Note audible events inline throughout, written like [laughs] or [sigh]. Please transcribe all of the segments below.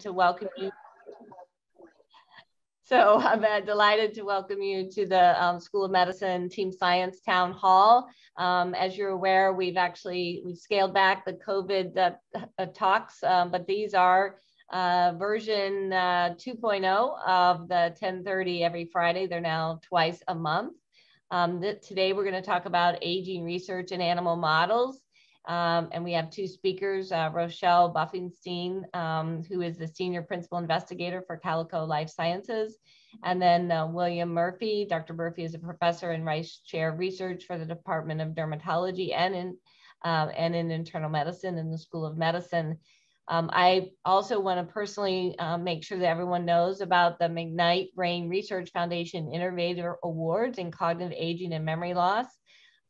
to welcome you. So I'm uh, delighted to welcome you to the um, School of Medicine Team Science Town Hall. Um, as you're aware, we've actually we've scaled back the COVID uh, uh, talks, um, but these are uh, version uh, 2.0 of the 1030 every Friday. They're now twice a month. Um, today we're going to talk about aging research and animal models. Um, and we have two speakers, uh, Rochelle Buffenstein, um, who is the Senior Principal Investigator for Calico Life Sciences, and then uh, William Murphy. Dr. Murphy is a professor and Rice Chair of Research for the Department of Dermatology and in, uh, and in Internal Medicine in the School of Medicine. Um, I also want to personally uh, make sure that everyone knows about the McKnight Brain Research Foundation Innovator Awards in Cognitive Aging and Memory Loss.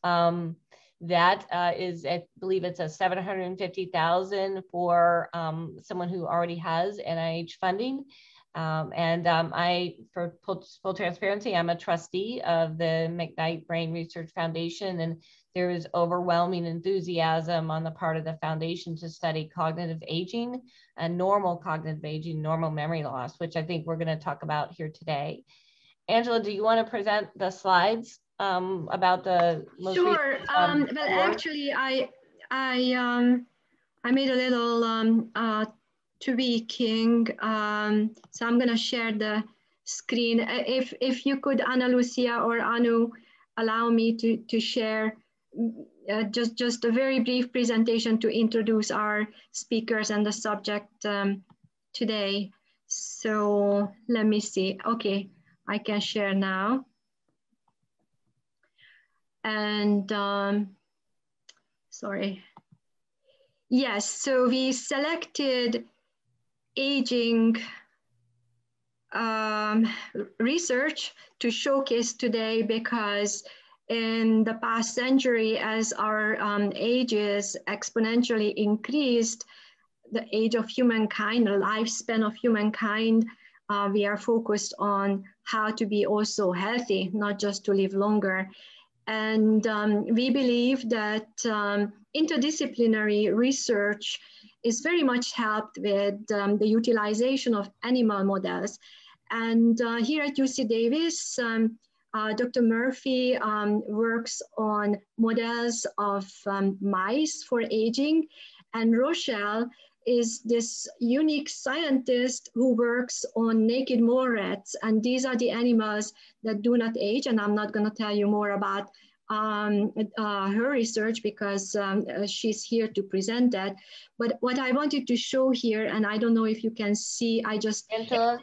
Um, that uh, is, I believe it's a 750,000 for um, someone who already has NIH funding. Um, and um, I, for full, full, transparency, I'm a trustee of the McKnight Brain Research Foundation, and there is overwhelming enthusiasm on the part of the foundation to study cognitive aging and normal cognitive aging, normal memory loss, which I think we're going to talk about here today. Angela, do you want to present the slides? Um, about the sure um, um, but actually i i um i made a little um uh tweaking um so i'm gonna share the screen. Uh, if if you could ana lucia or anu allow me to to share uh, just just a very brief presentation to introduce our speakers and the subject um, today. So let me see. Okay i can share now and um, sorry. Yes, so we selected aging um, research to showcase today because in the past century, as our um, ages exponentially increased, the age of humankind, the lifespan of humankind, uh, we are focused on how to be also healthy, not just to live longer. And um, we believe that um, interdisciplinary research is very much helped with um, the utilization of animal models. And uh, here at UC Davis, um, uh, Dr. Murphy um, works on models of um, mice for aging, and Rochelle is this unique scientist who works on naked mole rats. And these are the animals that do not age. And I'm not going to tell you more about um, uh, her research because um, uh, she's here to present that. But what I wanted to show here, and I don't know if you can see, I just Angela,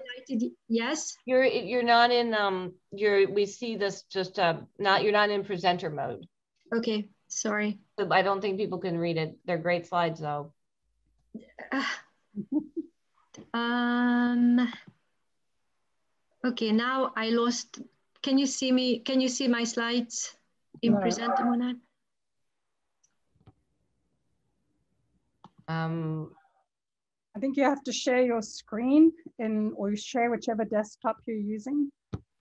yes. You're you're not in um you're we see this just uh not you're not in presenter mode. Okay, sorry. I don't think people can read it. They're great slides though. [sighs] um, okay, now I lost. Can you see me? Can you see my slides in no. present, Mona? Um, I think you have to share your screen in, or you share whichever desktop you're using.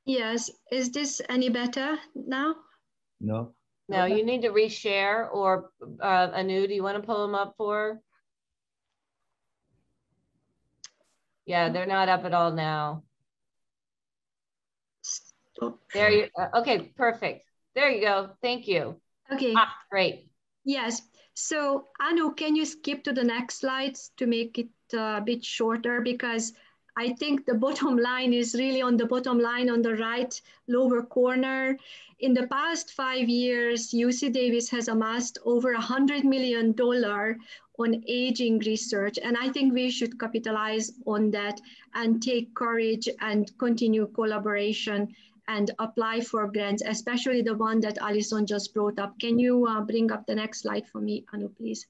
Yes. Is this any better now? No. No, you need to reshare or uh, Anu, do you want to pull them up for? Yeah, they're not up at all now. Stop. There you, uh, okay, perfect. There you go. Thank you. Okay. Ah, great. Yes. So Anu, can you skip to the next slides to make it uh, a bit shorter? Because I think the bottom [laughs] line is really on the bottom line on the right lower corner. In the past five years, UC Davis has amassed over a $100 million on aging research. And I think we should capitalize on that and take courage and continue collaboration and apply for grants, especially the one that Alison just brought up. Can you uh, bring up the next slide for me, Anu, please?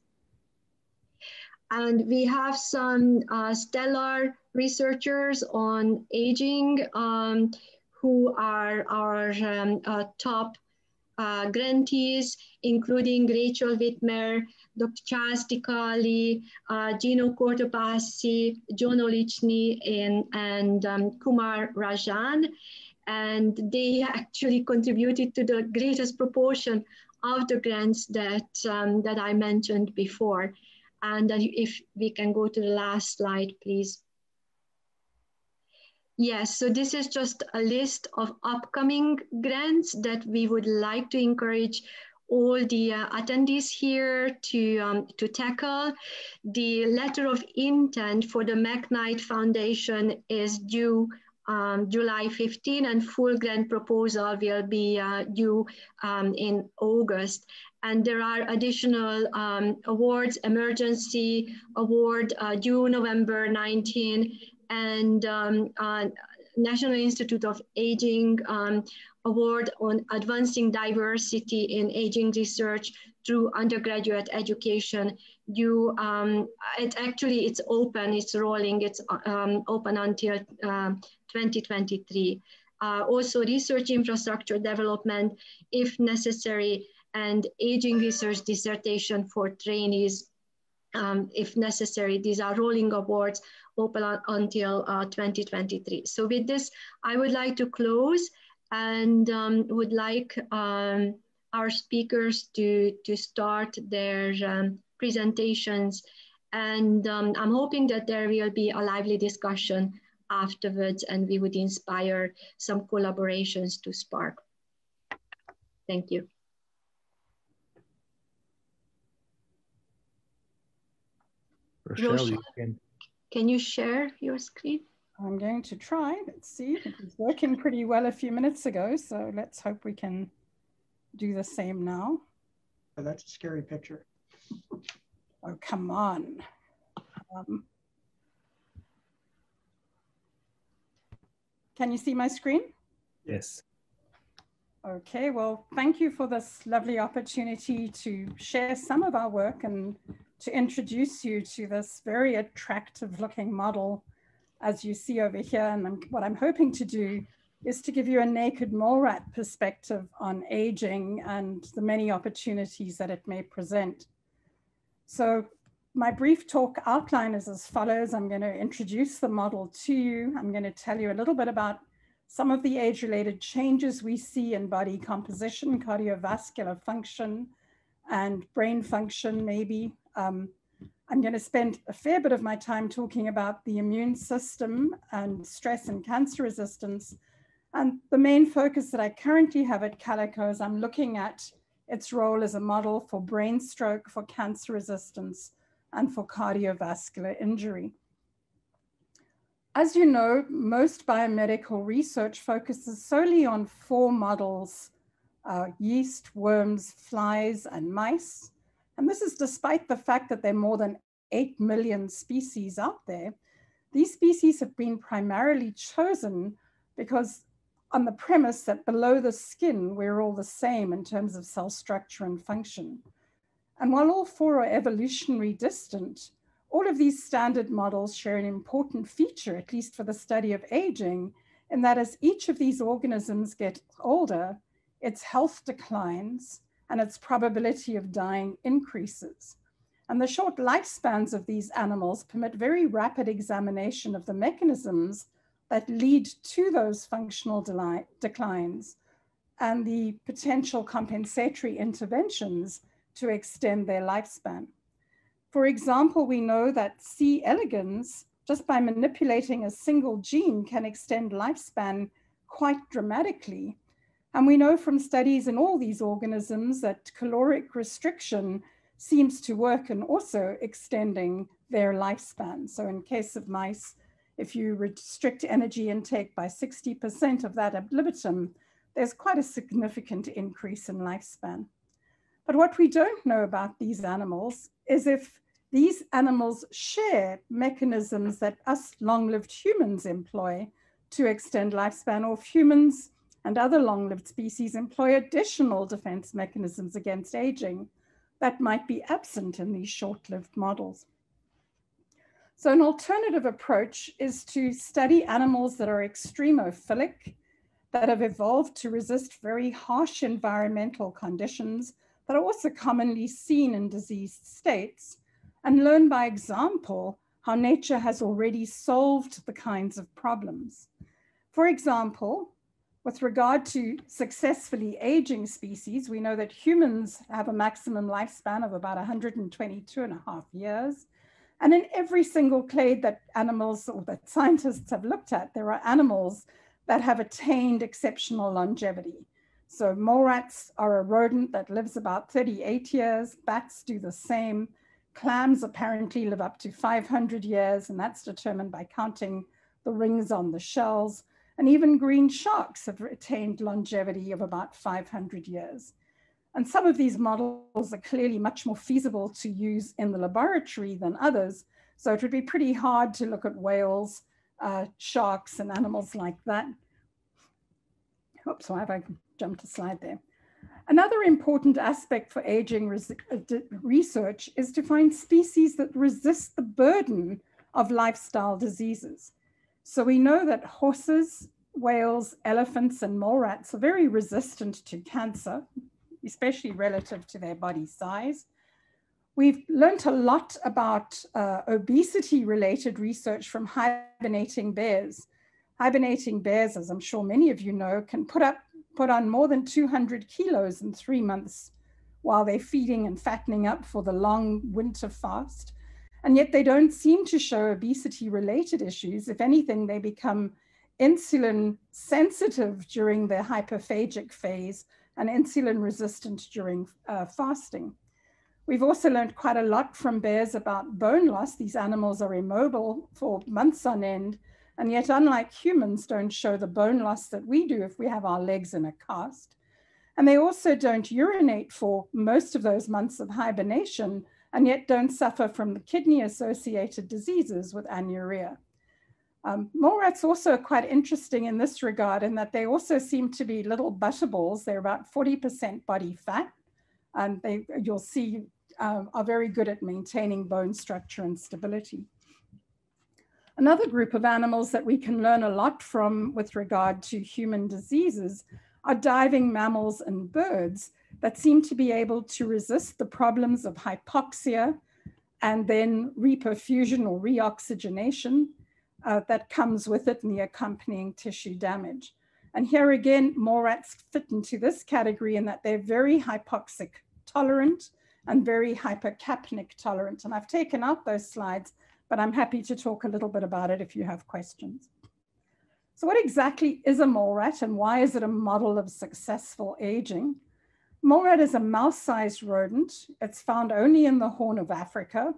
And we have some uh, stellar researchers on aging um, who are our um, uh, top uh, grantees, including Rachel Whitmer, Dr. Charles DeCarli, uh, Gino Cortopassi, John Olichney, and, and um, Kumar Rajan. And they actually contributed to the greatest proportion of the grants that, um, that I mentioned before. And if we can go to the last slide, please. Yes, so this is just a list of upcoming grants that we would like to encourage all the uh, attendees here to, um, to tackle. The letter of intent for the McKnight Foundation is due um, July 15 and full grant proposal will be uh, due um, in August. And there are additional um, awards, emergency award uh, due November 19 and um, uh, National Institute of Aging um, award on advancing diversity in aging research through undergraduate education. You, um, it actually, it's open, it's rolling, it's um, open until um, 2023. Uh, also research infrastructure development, if necessary, and aging research dissertation for trainees, um, if necessary. These are rolling awards open until uh, 2023. So with this, I would like to close and um, would like um, our speakers to, to start their um, presentations. And um, I'm hoping that there will be a lively discussion afterwards and we would inspire some collaborations to spark. Thank you. Rochelle, you can. Can you share your screen? I'm going to try. Let's see. It was working pretty well a few minutes ago, so let's hope we can do the same now. Oh, that's a scary picture. Oh, come on. Um, can you see my screen? Yes. Okay, well, thank you for this lovely opportunity to share some of our work and to introduce you to this very attractive looking model as you see over here. And I'm, what I'm hoping to do is to give you a naked mole rat perspective on aging and the many opportunities that it may present. So my brief talk outline is as follows. I'm going to introduce the model to you. I'm going to tell you a little bit about some of the age-related changes we see in body composition, cardiovascular function, and brain function maybe. Um, I'm going to spend a fair bit of my time talking about the immune system and stress and cancer resistance. And the main focus that I currently have at Calico is I'm looking at its role as a model for brain stroke, for cancer resistance, and for cardiovascular injury. As you know, most biomedical research focuses solely on four models, uh, yeast, worms, flies, and mice. And this is despite the fact that there are more than 8 million species out there. These species have been primarily chosen because on the premise that below the skin, we're all the same in terms of cell structure and function. And while all four are evolutionary distant, all of these standard models share an important feature, at least for the study of aging, in that as each of these organisms get older, its health declines and its probability of dying increases. And the short lifespans of these animals permit very rapid examination of the mechanisms that lead to those functional declines and the potential compensatory interventions to extend their lifespan. For example, we know that C. elegans, just by manipulating a single gene, can extend lifespan quite dramatically and we know from studies in all these organisms that caloric restriction seems to work in also extending their lifespan. So in case of mice, if you restrict energy intake by 60% of that ad libitum, there's quite a significant increase in lifespan. But what we don't know about these animals is if these animals share mechanisms that us long-lived humans employ to extend lifespan, or if humans and other long-lived species employ additional defense mechanisms against aging that might be absent in these short-lived models. So an alternative approach is to study animals that are extremophilic, that have evolved to resist very harsh environmental conditions that are also commonly seen in diseased states, and learn by example how nature has already solved the kinds of problems. For example, with regard to successfully aging species, we know that humans have a maximum lifespan of about 122 and a half years. And in every single clade that animals or that scientists have looked at, there are animals that have attained exceptional longevity. So mole rats are a rodent that lives about 38 years. Bats do the same. Clams apparently live up to 500 years, and that's determined by counting the rings on the shells. And even green sharks have attained longevity of about 500 years. And some of these models are clearly much more feasible to use in the laboratory than others. So it would be pretty hard to look at whales, uh, sharks, and animals like that. Oops, why have I jumped a slide there? Another important aspect for aging research is to find species that resist the burden of lifestyle diseases. So we know that horses, whales, elephants, and mole rats are very resistant to cancer, especially relative to their body size. We've learned a lot about uh, obesity related research from hibernating bears. Hibernating bears, as I'm sure many of you know, can put up put on more than 200 kilos in three months while they're feeding and fattening up for the long winter fast. And yet they don't seem to show obesity related issues. If anything, they become insulin sensitive during their hyperphagic phase and insulin resistant during uh, fasting. We've also learned quite a lot from bears about bone loss. These animals are immobile for months on end and yet, unlike humans, don't show the bone loss that we do if we have our legs in a cast. And they also don't urinate for most of those months of hibernation, and yet don't suffer from the kidney associated diseases with anuria. Um, mole rats also are quite interesting in this regard in that they also seem to be little butterballs. They're about 40% body fat, and they, you'll see, um, are very good at maintaining bone structure and stability. Another group of animals that we can learn a lot from with regard to human diseases are diving mammals and birds that seem to be able to resist the problems of hypoxia and then reperfusion or reoxygenation uh, that comes with it and the accompanying tissue damage. And here again, mole rats fit into this category in that they're very hypoxic tolerant and very hypercapnic tolerant. And I've taken out those slides but I'm happy to talk a little bit about it if you have questions. So what exactly is a mole rat and why is it a model of successful aging? Mole rat is a mouse-sized rodent. It's found only in the Horn of Africa.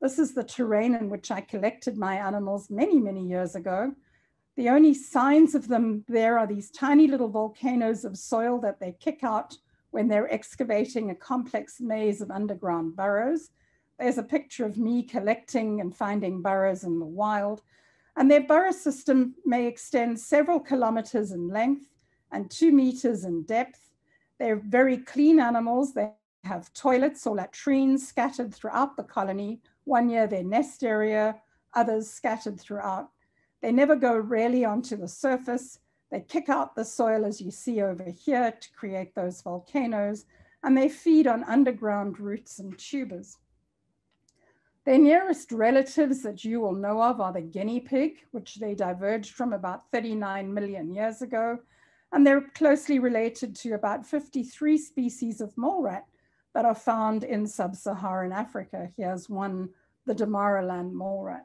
This is the terrain in which I collected my animals many, many years ago. The only signs of them there are these tiny little volcanoes of soil that they kick out when they're excavating a complex maze of underground burrows. There's a picture of me collecting and finding burrows in the wild. And their burrow system may extend several kilometers in length and two meters in depth. They're very clean animals. They have toilets or latrines scattered throughout the colony. One year their nest area, others scattered throughout. They never go really onto the surface. They kick out the soil as you see over here to create those volcanoes, and they feed on underground roots and tubers. Their nearest relatives that you will know of are the guinea pig, which they diverged from about 39 million years ago. And they're closely related to about 53 species of mole rat that are found in sub-Saharan Africa. Here's one, the Damaraland mole rat.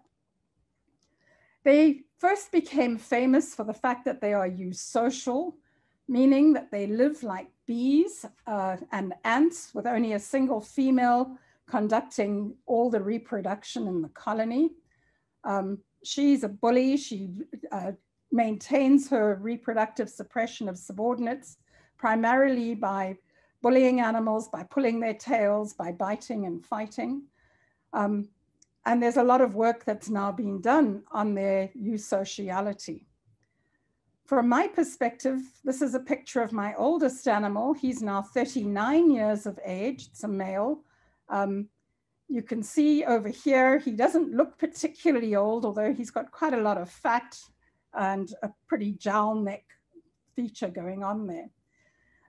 They first became famous for the fact that they are eusocial, meaning that they live like bees uh, and ants with only a single female conducting all the reproduction in the colony. Um, she's a bully. She uh, maintains her reproductive suppression of subordinates primarily by bullying animals, by pulling their tails, by biting and fighting. Um, and there's a lot of work that's now being done on their eusociality. From my perspective, this is a picture of my oldest animal. He's now 39 years of age. It's a male. Um, you can see over here, he doesn't look particularly old, although he's got quite a lot of fat and a pretty jowl neck feature going on there.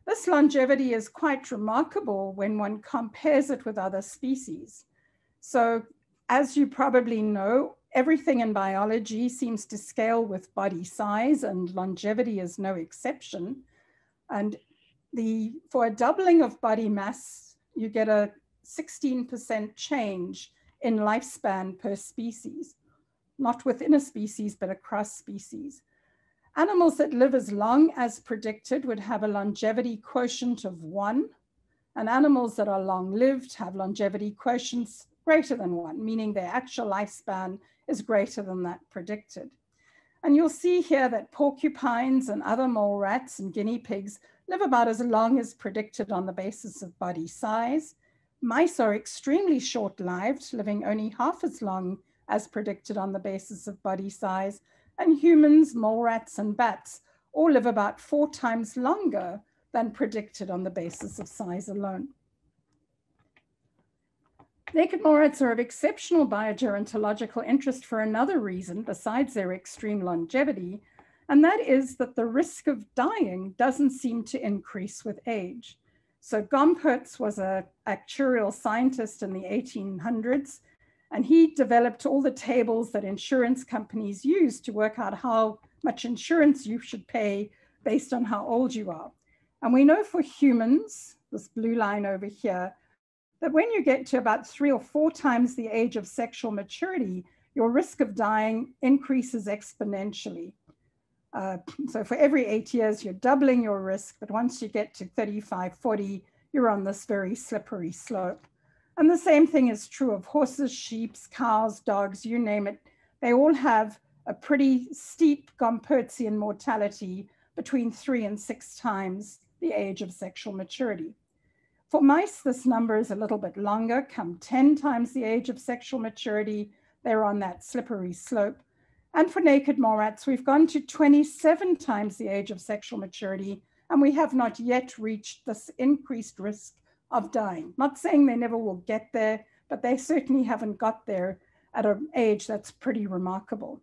This longevity is quite remarkable when one compares it with other species. So as you probably know, everything in biology seems to scale with body size and longevity is no exception. And the, for a doubling of body mass, you get a 16% change in lifespan per species, not within a species, but across species. Animals that live as long as predicted would have a longevity quotient of one, and animals that are long lived have longevity quotients greater than one, meaning their actual lifespan is greater than that predicted. And you'll see here that porcupines and other mole rats and guinea pigs live about as long as predicted on the basis of body size. Mice are extremely short-lived, living only half as long as predicted on the basis of body size. And humans, mole rats, and bats all live about four times longer than predicted on the basis of size alone. Naked mole rats are of exceptional biogerontological interest for another reason besides their extreme longevity, and that is that the risk of dying doesn't seem to increase with age. So Gompertz was an actuarial scientist in the 1800s, and he developed all the tables that insurance companies use to work out how much insurance you should pay based on how old you are. And we know for humans, this blue line over here, that when you get to about three or four times the age of sexual maturity, your risk of dying increases exponentially. Uh, so for every eight years, you're doubling your risk, but once you get to 35, 40, you're on this very slippery slope. And the same thing is true of horses, sheep, cows, dogs, you name it. They all have a pretty steep Gompertzian mortality between three and six times the age of sexual maturity. For mice, this number is a little bit longer, come 10 times the age of sexual maturity. They're on that slippery slope. And for naked mole rats, we've gone to 27 times the age of sexual maturity, and we have not yet reached this increased risk of dying. Not saying they never will get there, but they certainly haven't got there at an age that's pretty remarkable.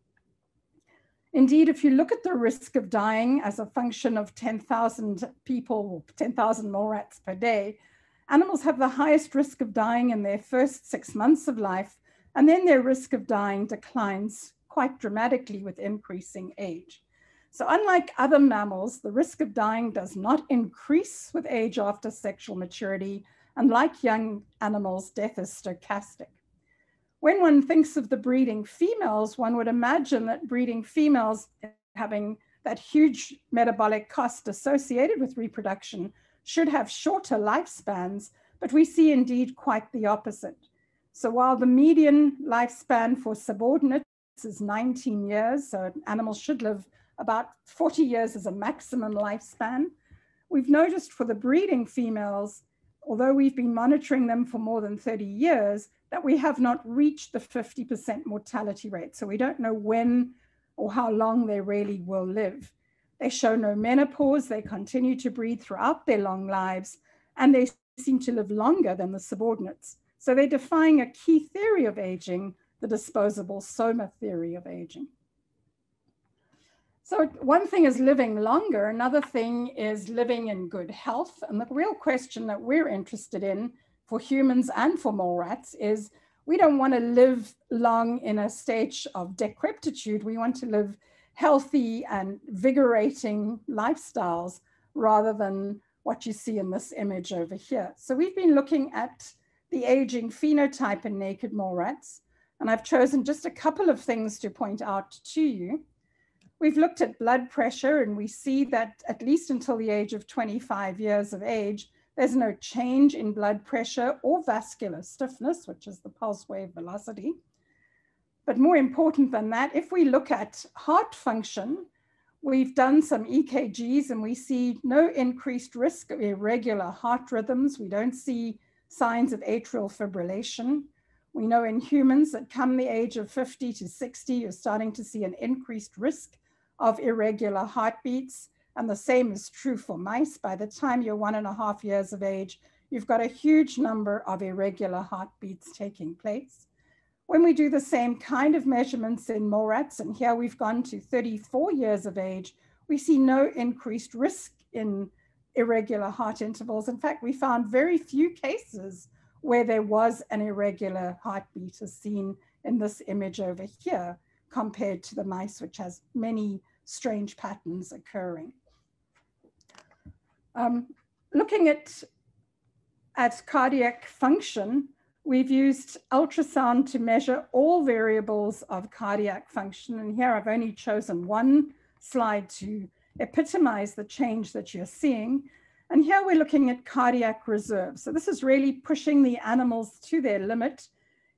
Indeed, if you look at the risk of dying as a function of 10,000 people, 10,000 mole rats per day, Animals have the highest risk of dying in their first six months of life, and then their risk of dying declines quite dramatically with increasing age. So unlike other mammals, the risk of dying does not increase with age after sexual maturity, and like young animals, death is stochastic. When one thinks of the breeding females, one would imagine that breeding females having that huge metabolic cost associated with reproduction should have shorter lifespans, but we see indeed quite the opposite. So while the median lifespan for subordinates is 19 years, so animals should live about 40 years as a maximum lifespan, we've noticed for the breeding females, although we've been monitoring them for more than 30 years, that we have not reached the 50% mortality rate. So we don't know when or how long they really will live. They show no menopause. They continue to breed throughout their long lives, and they seem to live longer than the subordinates. So they're defying a key theory of aging, the disposable soma theory of aging. So one thing is living longer, another thing is living in good health. And the real question that we're interested in for humans and for mole rats is we don't want to live long in a stage of decrepitude. We want to live healthy and vigorating lifestyles rather than what you see in this image over here. So we've been looking at the aging phenotype in naked mole rats, and I've chosen just a couple of things to point out to you. We've looked at blood pressure and we see that at least until the age of 25 years of age, there's no change in blood pressure or vascular stiffness, which is the pulse wave velocity. But more important than that, if we look at heart function, we've done some EKGs and we see no increased risk of irregular heart rhythms. We don't see signs of atrial fibrillation. We know in humans that come the age of 50 to 60, you're starting to see an increased risk of irregular heartbeats. And the same is true for mice. By the time you're one and a half years of age, you've got a huge number of irregular heartbeats taking place. When we do the same kind of measurements in mole rats, and here we've gone to 34 years of age, we see no increased risk in irregular heart intervals. In fact, we found very few cases where there was an irregular heartbeat as seen in this image over here compared to the mice, which has many strange patterns occurring. Um, looking at, at cardiac function, We've used ultrasound to measure all variables of cardiac function. And here I've only chosen one slide to epitomize the change that you're seeing. And here we're looking at cardiac reserve. So this is really pushing the animals to their limit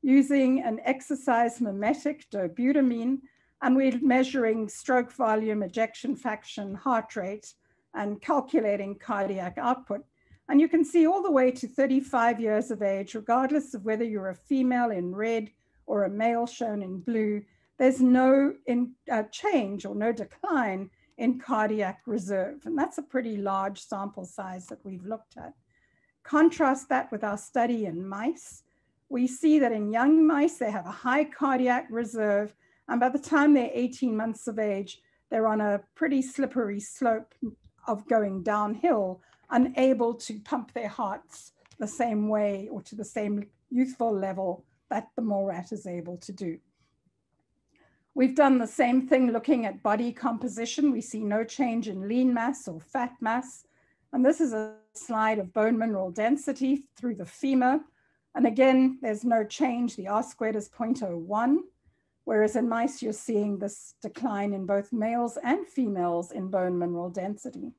using an exercise mimetic dobutamine, and we're measuring stroke volume, ejection fraction, heart rate, and calculating cardiac output. And you can see all the way to 35 years of age, regardless of whether you're a female in red or a male shown in blue, there's no in, uh, change or no decline in cardiac reserve. And that's a pretty large sample size that we've looked at. Contrast that with our study in mice. We see that in young mice, they have a high cardiac reserve. And by the time they're 18 months of age, they're on a pretty slippery slope of going downhill, unable to pump their hearts the same way or to the same youthful level that the mole rat is able to do. We've done the same thing looking at body composition. We see no change in lean mass or fat mass. And this is a slide of bone mineral density through the femur. And again, there's no change. The R squared is 0.01, whereas in mice, you're seeing this decline in both males and females in bone mineral density.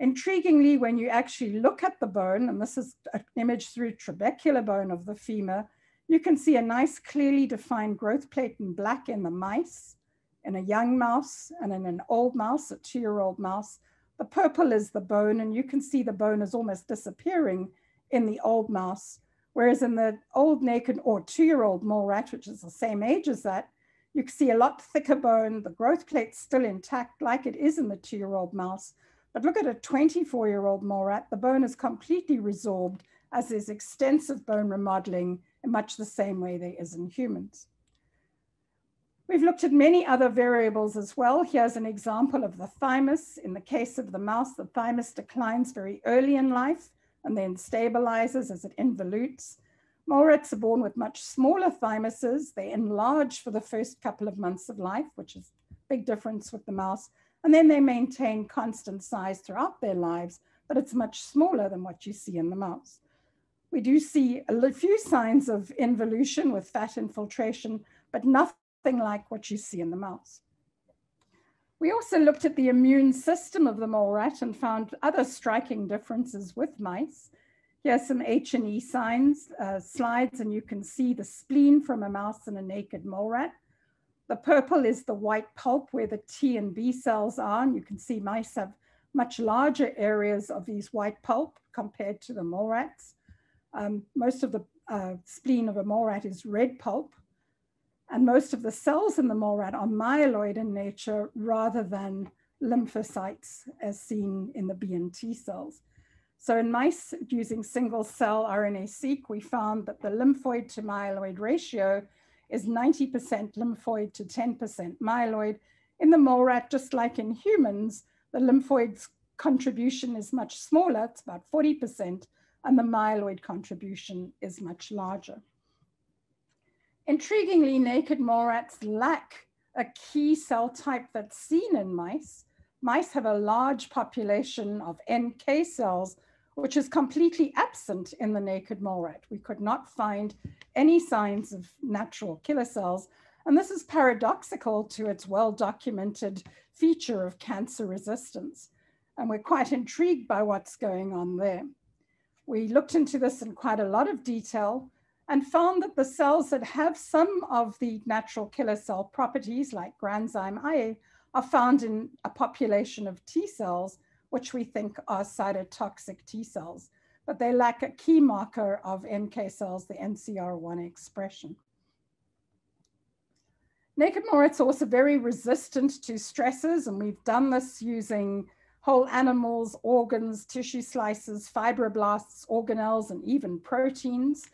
Intriguingly, when you actually look at the bone, and this is an image through trabecular bone of the femur, you can see a nice clearly defined growth plate in black in the mice, in a young mouse and in an old mouse, a two-year-old mouse. The purple is the bone and you can see the bone is almost disappearing in the old mouse. Whereas in the old naked or two-year-old mole rat, which is the same age as that, you can see a lot thicker bone, the growth plate's still intact like it is in the two-year-old mouse. But look at a 24-year-old mole rat, the bone is completely resorbed as is extensive bone remodeling in much the same way there is in humans. We've looked at many other variables as well. Here's an example of the thymus. In the case of the mouse, the thymus declines very early in life and then stabilizes as it involutes. Mole rats are born with much smaller thymuses. They enlarge for the first couple of months of life, which is a big difference with the mouse. And then they maintain constant size throughout their lives, but it's much smaller than what you see in the mouse. We do see a few signs of involution with fat infiltration, but nothing like what you see in the mouse. We also looked at the immune system of the mole rat and found other striking differences with mice. Here's some H&E signs, uh, slides, and you can see the spleen from a mouse and a naked mole rat. The purple is the white pulp where the T and B cells are, and you can see mice have much larger areas of these white pulp compared to the mole rats. Um, most of the uh, spleen of a mole rat is red pulp, and most of the cells in the mole rat are myeloid in nature rather than lymphocytes as seen in the B and T cells. So in mice using single cell RNA-seq, we found that the lymphoid to myeloid ratio is 90% lymphoid to 10% myeloid. In the mole rat, just like in humans, the lymphoid's contribution is much smaller, it's about 40%, and the myeloid contribution is much larger. Intriguingly, naked mole rats lack a key cell type that's seen in mice. Mice have a large population of NK cells, which is completely absent in the naked mole rat. We could not find any signs of natural killer cells. And this is paradoxical to its well-documented feature of cancer resistance. And we're quite intrigued by what's going on there. We looked into this in quite a lot of detail and found that the cells that have some of the natural killer cell properties like granzyme IA are found in a population of T cells, which we think are cytotoxic T cells, but they lack a key marker of NK cells, the NCR1 expression. Naked mole rats are also very resistant to stresses, and we've done this using whole animals, organs, tissue slices, fibroblasts, organelles, and even proteins.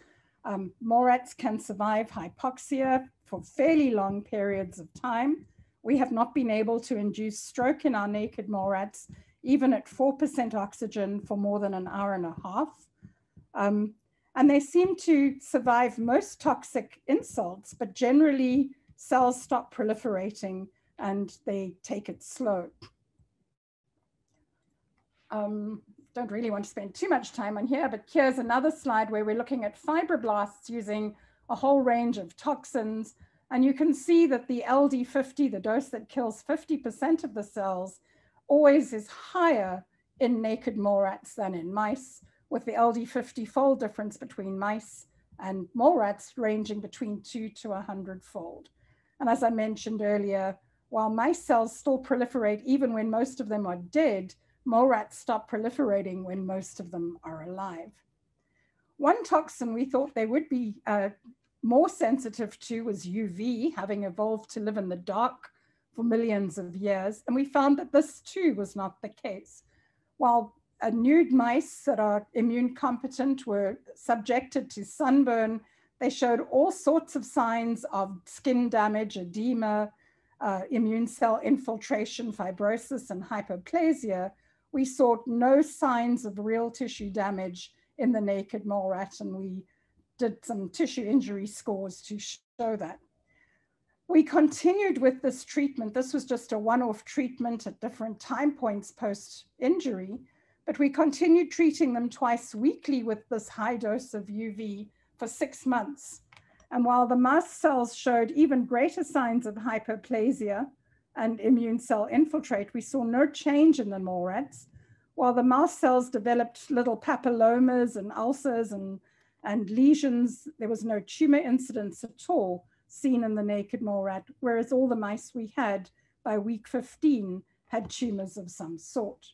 Um, rats can survive hypoxia for fairly long periods of time. We have not been able to induce stroke in our naked mole rats, even at 4% oxygen for more than an hour and a half. Um, and they seem to survive most toxic insults, but generally cells stop proliferating and they take it slow. Um, don't really want to spend too much time on here, but here's another slide where we're looking at fibroblasts using a whole range of toxins. And you can see that the LD50, the dose that kills 50% of the cells, always is higher in naked mole rats than in mice, with the LD50 fold difference between mice and mole rats ranging between two to 100 fold. And as I mentioned earlier, while mice cells still proliferate even when most of them are dead, mole rats stop proliferating when most of them are alive. One toxin we thought they would be uh, more sensitive to was UV, having evolved to live in the dark for millions of years. And we found that this too was not the case. While nude mice that are immune competent were subjected to sunburn, they showed all sorts of signs of skin damage, edema, uh, immune cell infiltration, fibrosis, and hyperplasia. We saw no signs of real tissue damage in the naked mole rat, and we did some tissue injury scores to show that. We continued with this treatment. This was just a one-off treatment at different time points post-injury, but we continued treating them twice weekly with this high dose of UV for six months. And while the mast cells showed even greater signs of hyperplasia and immune cell infiltrate, we saw no change in the mole rats, while the mouse cells developed little papillomas and ulcers and, and lesions, there was no tumor incidence at all seen in the naked mole rat, whereas all the mice we had by week 15 had tumors of some sort.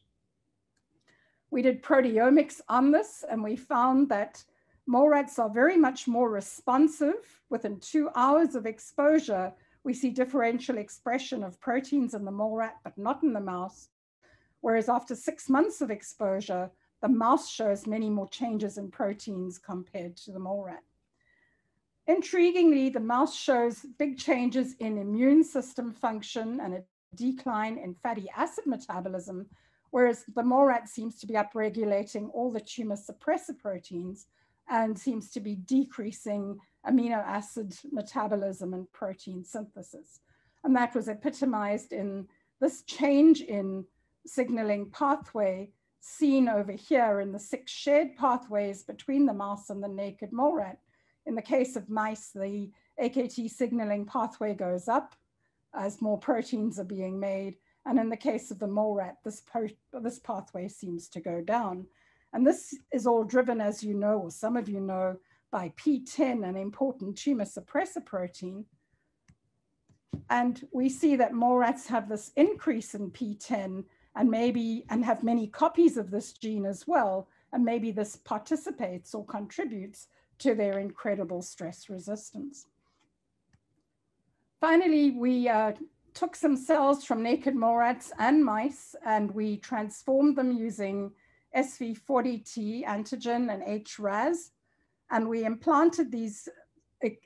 We did proteomics on this and we found that mole rats are very much more responsive. Within two hours of exposure, we see differential expression of proteins in the mole rat, but not in the mouse. Whereas after six months of exposure, the mouse shows many more changes in proteins compared to the mole rat. Intriguingly, the mouse shows big changes in immune system function and a decline in fatty acid metabolism, whereas the mole rat seems to be upregulating all the tumor suppressor proteins and seems to be decreasing amino acid metabolism and protein synthesis. And that was epitomized in this change in signaling pathway seen over here in the six shared pathways between the mouse and the naked mole rat. In the case of mice, the AKT signaling pathway goes up as more proteins are being made. And in the case of the mole rat, this, this pathway seems to go down. And this is all driven, as you know, or some of you know, by PTEN, an important tumor suppressor protein. And we see that mole rats have this increase in PTEN and maybe, and have many copies of this gene as well. And maybe this participates or contributes to their incredible stress resistance. Finally, we uh, took some cells from naked mole rats and mice, and we transformed them using SV40T antigen and HRAS. And we implanted these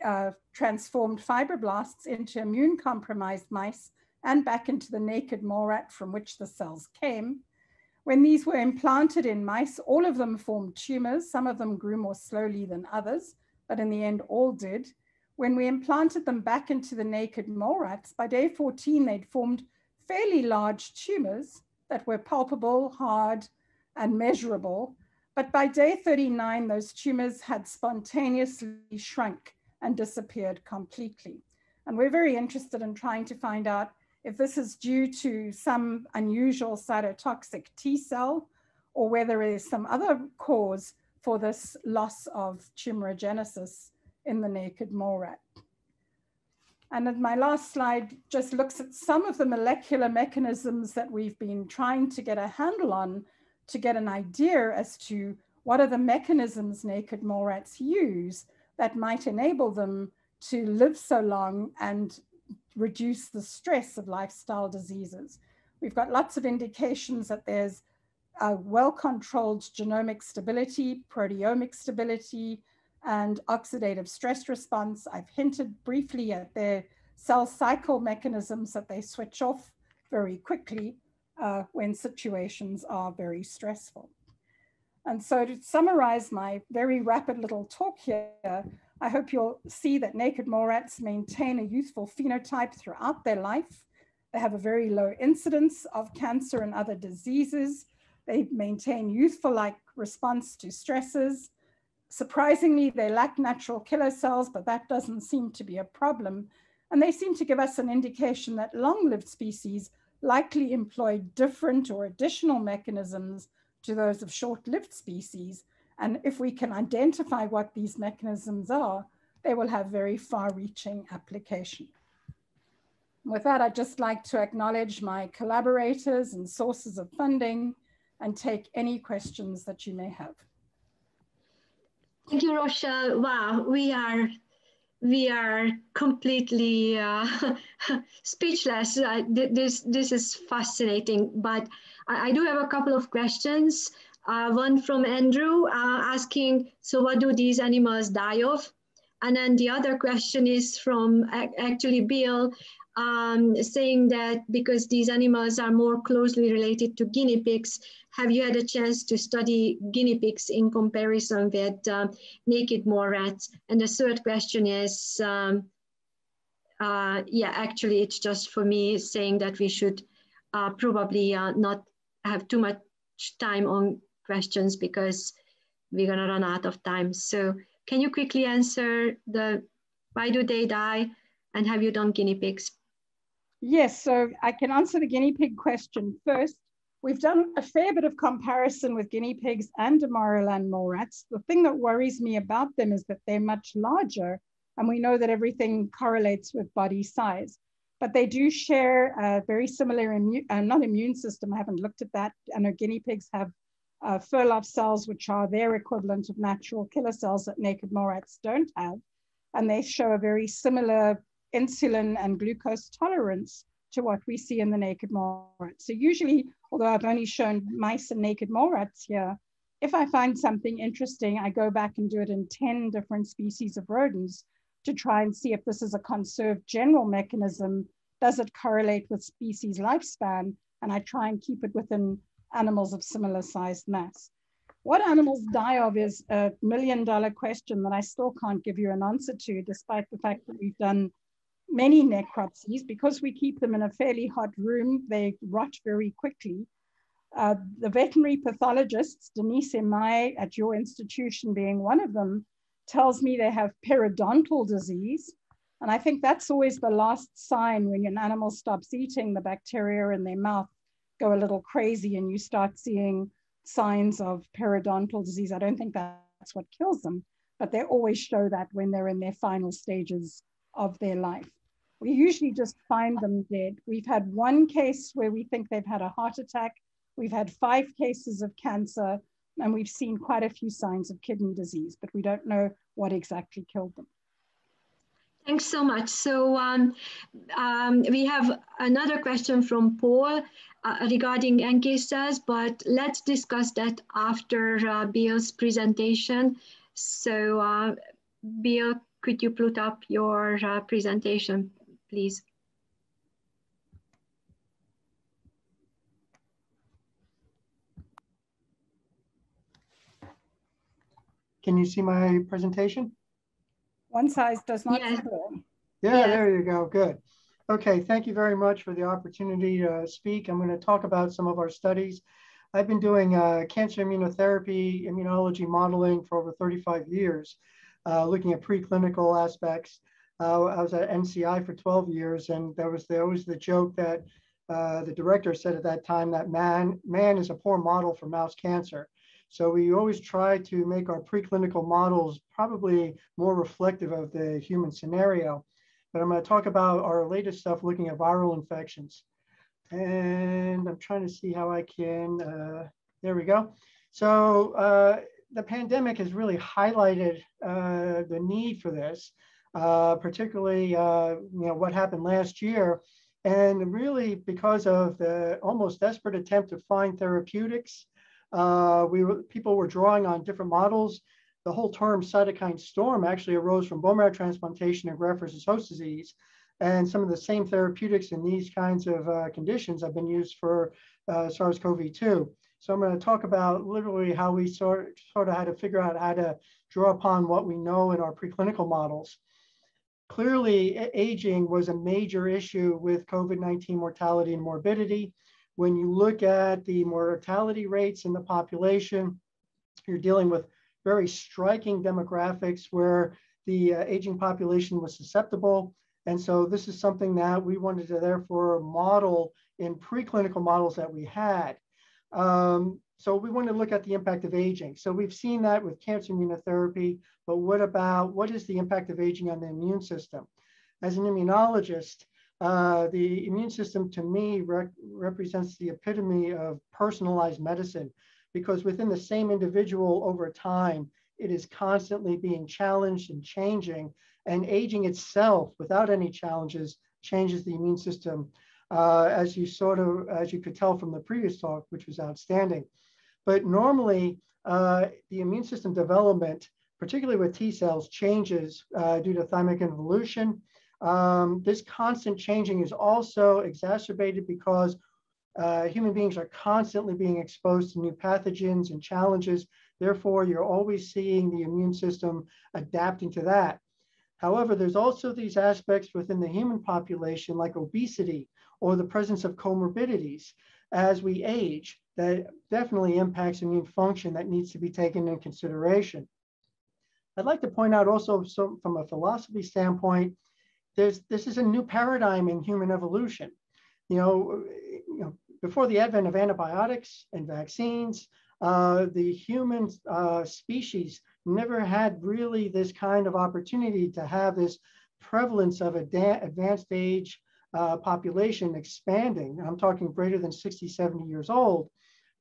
uh, transformed fibroblasts into immune compromised mice and back into the naked mole rat from which the cells came. When these were implanted in mice, all of them formed tumors. Some of them grew more slowly than others, but in the end, all did. When we implanted them back into the naked mole rats, by day 14, they'd formed fairly large tumors that were palpable, hard, and measurable. But by day 39, those tumors had spontaneously shrunk and disappeared completely. And we're very interested in trying to find out if this is due to some unusual cytotoxic T cell or whether there is some other cause for this loss of tumorigenesis in the naked mole rat. And then my last slide just looks at some of the molecular mechanisms that we've been trying to get a handle on to get an idea as to what are the mechanisms naked mole rats use that might enable them to live so long and reduce the stress of lifestyle diseases. We've got lots of indications that there's a well-controlled genomic stability, proteomic stability, and oxidative stress response. I've hinted briefly at their cell cycle mechanisms that they switch off very quickly uh, when situations are very stressful. And so to summarize my very rapid little talk here, I hope you'll see that naked mole rats maintain a youthful phenotype throughout their life. They have a very low incidence of cancer and other diseases. They maintain youthful-like response to stresses. Surprisingly, they lack natural killer cells, but that doesn't seem to be a problem. And they seem to give us an indication that long-lived species likely employ different or additional mechanisms to those of short-lived species. And if we can identify what these mechanisms are, they will have very far-reaching application. With that, I'd just like to acknowledge my collaborators and sources of funding and take any questions that you may have. Thank you, Rochelle. Wow, we are we are completely uh, [laughs] speechless. Uh, this this is fascinating, but I, I, do have a couple of questions. Uh, one from Andrew uh, asking, so what do these animals die of? And then the other question is from actually Bill um, saying that because these animals are more closely related to guinea pigs, have you had a chance to study guinea pigs in comparison with uh, naked mole rats? And the third question is, um, uh, yeah, actually it's just for me saying that we should uh, probably uh, not have too much time on questions because we're gonna run out of time. So can you quickly answer the, why do they die? And have you done guinea pigs? Yes, so I can answer the guinea pig question first. We've done a fair bit of comparison with guinea pigs and Damaraland mole rats. The thing that worries me about them is that they're much larger, and we know that everything correlates with body size. But they do share a very similar, immune, uh, not immune system, I haven't looked at that. I know guinea pigs have uh, Furlough cells, which are their equivalent of natural killer cells that naked mole rats don't have. And they show a very similar insulin and glucose tolerance to what we see in the naked mole rat. So usually, although I've only shown mice and naked mole rats here, if I find something interesting, I go back and do it in 10 different species of rodents to try and see if this is a conserved general mechanism. Does it correlate with species lifespan? And I try and keep it within animals of similar sized mass. What animals die of is a million dollar question that I still can't give you an answer to, despite the fact that we've done many necropsies, because we keep them in a fairly hot room, they rot very quickly. Uh, the veterinary pathologists, Denise Emai at your institution being one of them, tells me they have periodontal disease. And I think that's always the last sign when an animal stops eating, the bacteria in their mouth go a little crazy and you start seeing signs of periodontal disease. I don't think that's what kills them, but they always show that when they're in their final stages of their life. We usually just find them dead. We've had one case where we think they've had a heart attack. We've had five cases of cancer, and we've seen quite a few signs of kidney disease, but we don't know what exactly killed them. Thanks so much. So um, um, we have another question from Paul uh, regarding NK cells, but let's discuss that after uh, Bill's presentation. So uh, Bill, could you put up your uh, presentation, please? Can you see my presentation? One size does not yes. fit. Yeah, yeah, there you go. Good. Okay, thank you very much for the opportunity to speak. I'm going to talk about some of our studies. I've been doing uh, cancer immunotherapy, immunology modeling for over 35 years uh, looking at preclinical aspects. Uh, I was at NCI for 12 years, and there was there was the joke that uh, the director said at that time that man man is a poor model for mouse cancer. So we always try to make our preclinical models probably more reflective of the human scenario. But I'm going to talk about our latest stuff looking at viral infections. And I'm trying to see how I can, uh, there we go. So uh, the pandemic has really highlighted uh, the need for this, uh, particularly uh, you know what happened last year, and really because of the almost desperate attempt to find therapeutics, uh, we were, people were drawing on different models. The whole term cytokine storm actually arose from bone marrow transplantation and graft versus host disease. And some of the same therapeutics in these kinds of uh, conditions have been used for uh, SARS-CoV-2. So I'm going to talk about literally how we sort, sort of had to figure out how to draw upon what we know in our preclinical models. Clearly, aging was a major issue with COVID-19 mortality and morbidity. when you look at the mortality rates in the population, you're dealing with very striking demographics where the uh, aging population was susceptible. And so this is something that we wanted to therefore model in preclinical models that we had. Um, so we want to look at the impact of aging. So we've seen that with cancer immunotherapy, but what about, what is the impact of aging on the immune system? As an immunologist, uh, the immune system to me re represents the epitome of personalized medicine because within the same individual over time, it is constantly being challenged and changing and aging itself without any challenges changes the immune system uh, as you sort of, as you could tell from the previous talk, which was outstanding. But normally uh, the immune system development, particularly with T cells, changes uh, due to thymic involution. Um, this constant changing is also exacerbated because uh, human beings are constantly being exposed to new pathogens and challenges. Therefore, you're always seeing the immune system adapting to that. However, there's also these aspects within the human population like obesity or the presence of comorbidities as we age that definitely impacts immune function that needs to be taken in consideration. I'd like to point out also so from a philosophy standpoint, there's, this is a new paradigm in human evolution. You know, you know before the advent of antibiotics and vaccines, uh, the human uh, species never had really this kind of opportunity to have this prevalence of advanced age uh, population expanding. I'm talking greater than 60, 70 years old,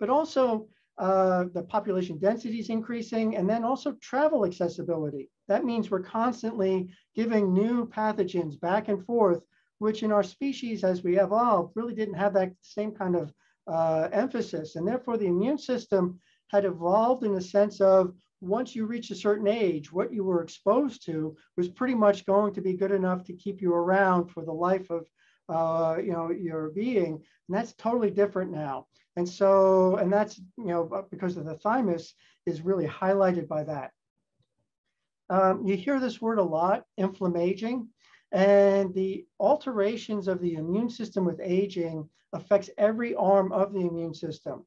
but also uh, the population density is increasing and then also travel accessibility. That means we're constantly giving new pathogens back and forth which in our species as we evolved really didn't have that same kind of uh, emphasis. And therefore the immune system had evolved in the sense of once you reach a certain age, what you were exposed to was pretty much going to be good enough to keep you around for the life of uh, you know your being. And that's totally different now. And so, and that's you know because of the thymus is really highlighted by that. Um, you hear this word a lot, inflammaging. And the alterations of the immune system with aging affects every arm of the immune system.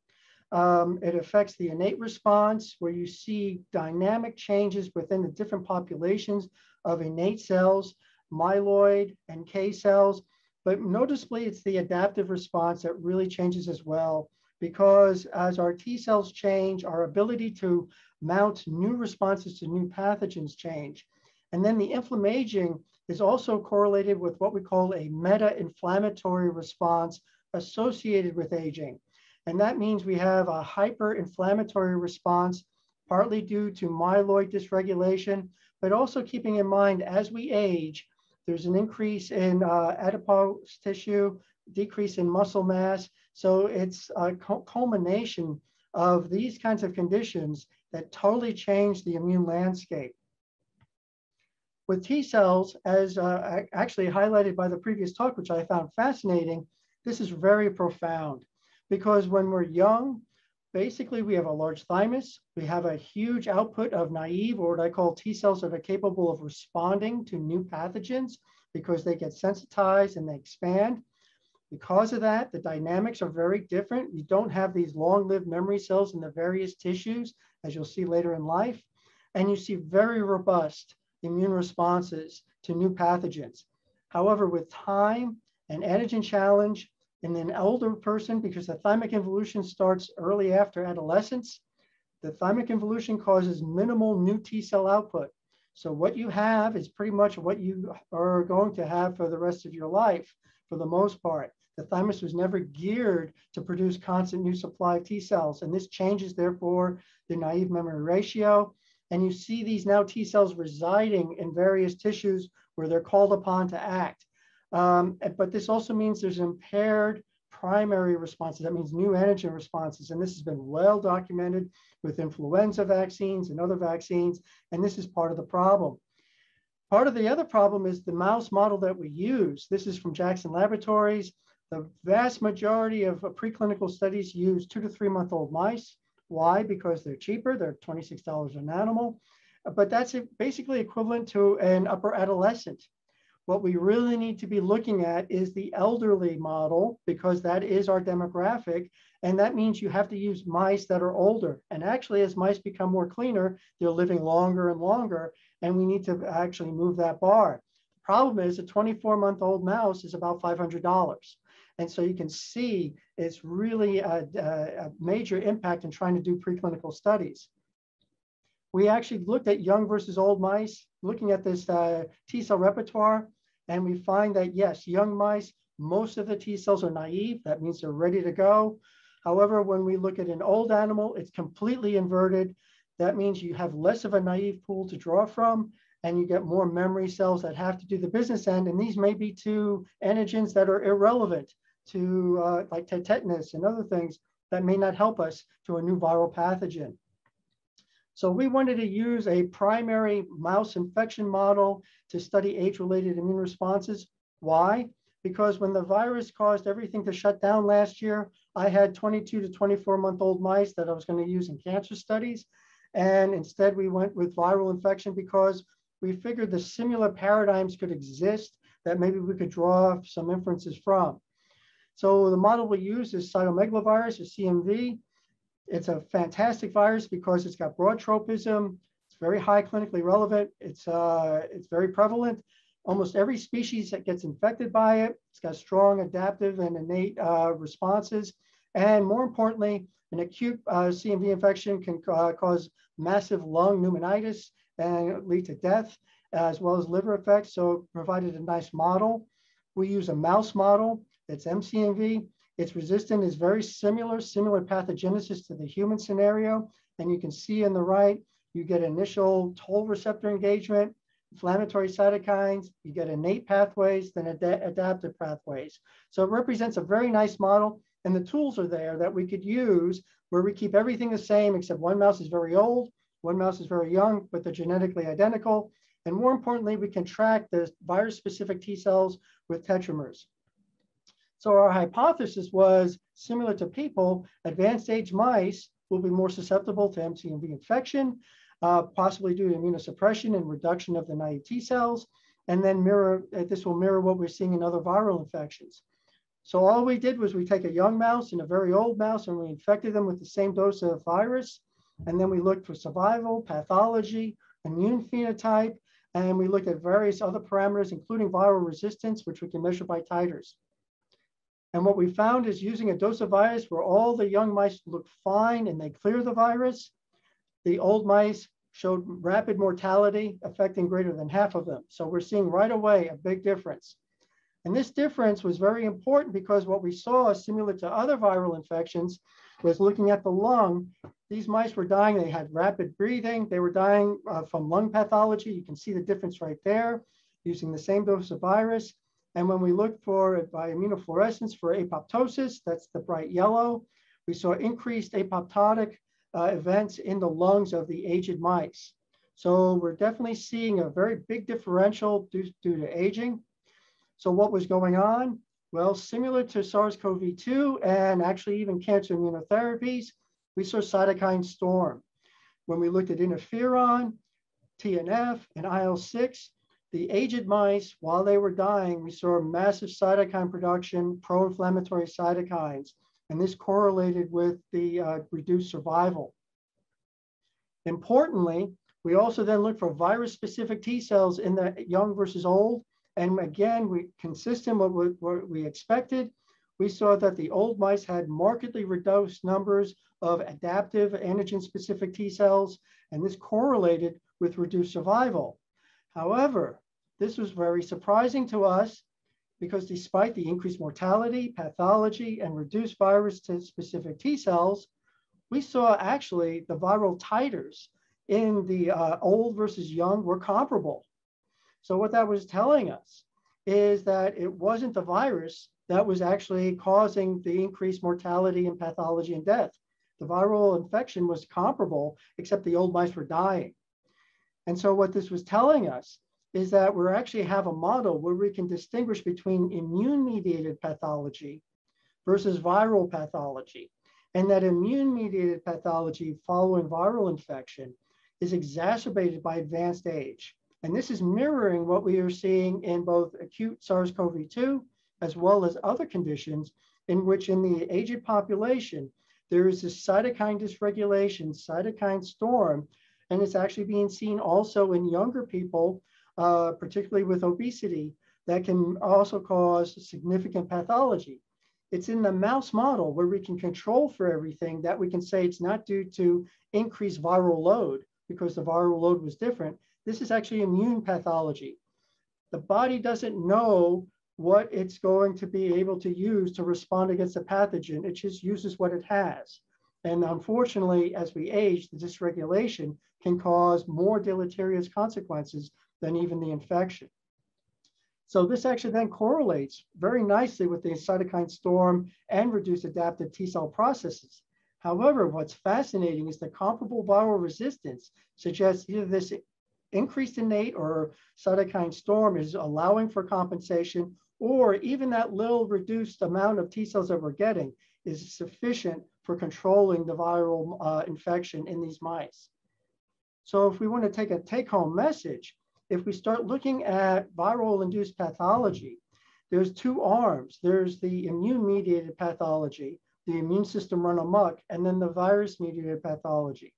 Um, it affects the innate response, where you see dynamic changes within the different populations of innate cells, myeloid and K cells. But noticeably, it's the adaptive response that really changes as well, because as our T cells change, our ability to mount new responses to new pathogens change. And then the inflammaging is also correlated with what we call a meta-inflammatory response associated with aging. And that means we have a hyper-inflammatory response, partly due to myeloid dysregulation, but also keeping in mind as we age, there's an increase in uh, adipose tissue, decrease in muscle mass. So it's a culmination of these kinds of conditions that totally change the immune landscape. With T cells, as uh, actually highlighted by the previous talk, which I found fascinating, this is very profound because when we're young, basically we have a large thymus, we have a huge output of naive or what I call T cells that are capable of responding to new pathogens because they get sensitized and they expand. Because of that, the dynamics are very different. You don't have these long-lived memory cells in the various tissues, as you'll see later in life. And you see very robust immune responses to new pathogens. However, with time and antigen challenge in an older person, because the thymic involution starts early after adolescence, the thymic involution causes minimal new T cell output. So what you have is pretty much what you are going to have for the rest of your life, for the most part. The thymus was never geared to produce constant new supply of T cells, and this changes, therefore, the naive memory ratio and you see these now T cells residing in various tissues where they're called upon to act. Um, but this also means there's impaired primary responses. That means new antigen responses. And this has been well documented with influenza vaccines and other vaccines. And this is part of the problem. Part of the other problem is the mouse model that we use. This is from Jackson Laboratories. The vast majority of preclinical studies use two to three month old mice. Why? Because they're cheaper. They're $26 an animal. But that's basically equivalent to an upper adolescent. What we really need to be looking at is the elderly model because that is our demographic. And that means you have to use mice that are older. And actually, as mice become more cleaner, they're living longer and longer. And we need to actually move that bar. The problem is a 24 month old mouse is about $500. And so you can see it's really a, a, major impact in trying to do preclinical studies. We actually looked at young versus old mice, looking at this uh, T cell repertoire, and we find that yes, young mice, most of the T cells are naive. That means they're ready to go. However, when we look at an old animal, it's completely inverted. That means you have less of a naive pool to draw from, and you get more memory cells that have to do the business end. And these may be to antigens that are irrelevant to uh, like tetanus and other things that may not help us to a new viral pathogen. So we wanted to use a primary mouse infection model to study age-related immune responses. Why? Because when the virus caused everything to shut down last year, I had 22 to 24 month old mice that I was going to use in cancer studies. And instead we went with viral infection because we figured the similar paradigms could exist that maybe we could draw some inferences from. So the model we use is cytomegalovirus or CMV. It's a fantastic virus because it's got broad tropism. It's very high clinically relevant. It's, uh, it's very prevalent. Almost every species that gets infected by it, it's got strong adaptive and innate uh, responses. And more importantly, an acute uh, CMV infection can uh, cause massive lung pneumonitis and lead to death, as well as liver effects. So provided a nice model. We use a mouse model it's MCMV. Its resistance is very similar, similar pathogenesis to the human scenario. And you can see in the right, you get initial toll receptor engagement, inflammatory cytokines, you get innate pathways, then ad adaptive pathways. So it represents a very nice model. And the tools are there that we could use where we keep everything the same, except one mouse is very old, one mouse is very young, but they're genetically identical. And more importantly, we can track the virus-specific T cells with tetramers. So our hypothesis was similar to people, advanced age mice will be more susceptible to MCMV infection, uh, possibly due to immunosuppression and reduction of the naive T cells, and then mirror, uh, this will mirror what we're seeing in other viral infections. So all we did was we take a young mouse and a very old mouse and we infected them with the same dose of virus. And then we looked for survival, pathology, immune phenotype, and we looked at various other parameters, including viral resistance, which we can measure by titers. And what we found is using a dose of virus where all the young mice look fine and they clear the virus, the old mice showed rapid mortality affecting greater than half of them. So we're seeing right away a big difference. And this difference was very important because what we saw, similar to other viral infections, was looking at the lung. These mice were dying, they had rapid breathing, they were dying uh, from lung pathology. You can see the difference right there using the same dose of virus. And when we looked for it by immunofluorescence for apoptosis, that's the bright yellow, we saw increased apoptotic uh, events in the lungs of the aged mice. So we're definitely seeing a very big differential due, due to aging. So what was going on? Well, similar to SARS-CoV-2 and actually even cancer immunotherapies, we saw cytokine storm. When we looked at interferon, TNF, and IL-6, the aged mice, while they were dying, we saw massive cytokine production, pro-inflammatory cytokines, and this correlated with the uh, reduced survival. Importantly, we also then looked for virus-specific T cells in the young versus old, and again, we consistent with what we expected, we saw that the old mice had markedly reduced numbers of adaptive antigen-specific T cells, and this correlated with reduced survival. However, this was very surprising to us because despite the increased mortality, pathology, and reduced virus to specific T cells, we saw actually the viral titers in the uh, old versus young were comparable. So what that was telling us is that it wasn't the virus that was actually causing the increased mortality and pathology and death. The viral infection was comparable, except the old mice were dying. And so what this was telling us is that we actually have a model where we can distinguish between immune-mediated pathology versus viral pathology. And that immune-mediated pathology following viral infection is exacerbated by advanced age. And this is mirroring what we are seeing in both acute SARS-CoV-2 as well as other conditions in which in the aged population, there is this cytokine dysregulation, cytokine storm, and it's actually being seen also in younger people, uh, particularly with obesity, that can also cause significant pathology. It's in the mouse model where we can control for everything that we can say it's not due to increased viral load because the viral load was different. This is actually immune pathology. The body doesn't know what it's going to be able to use to respond against a pathogen. It just uses what it has. And unfortunately, as we age, the dysregulation can cause more deleterious consequences than even the infection. So this actually then correlates very nicely with the cytokine storm and reduced adaptive T cell processes. However, what's fascinating is the comparable viral resistance suggests either this increased innate or cytokine storm is allowing for compensation, or even that little reduced amount of T cells that we're getting is sufficient for controlling the viral uh, infection in these mice. So if we want to take a take home message, if we start looking at viral induced pathology, there's two arms. There's the immune mediated pathology, the immune system run amok, and then the virus mediated pathology.